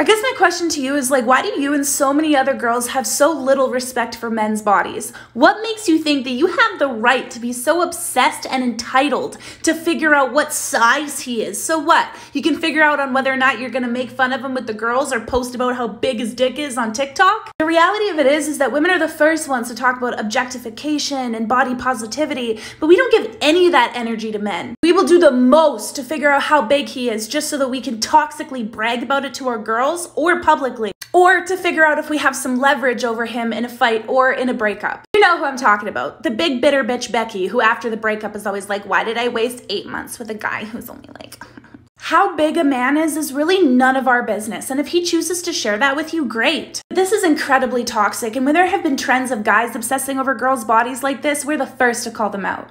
I guess my question to you is like, why do you and so many other girls have so little respect for men's bodies? What makes you think that you have the right to be so obsessed and entitled to figure out what size he is? So what? You can figure out on whether or not you're gonna make fun of him with the girls or post about how big his dick is on TikTok? The reality of it is, is that women are the first ones to talk about objectification and body positivity, but we don't give any of that energy to men. We will do the most to figure out how big he is just so that we can toxically brag about it to our girls or publicly, or to figure out if we have some leverage over him in a fight or in a breakup. You know who I'm talking about. The big bitter bitch Becky, who after the breakup is always like, why did I waste eight months with a guy who's only like how big a man is is really none of our business, and if he chooses to share that with you, great. This is incredibly toxic, and when there have been trends of guys obsessing over girls' bodies like this, we're the first to call them out.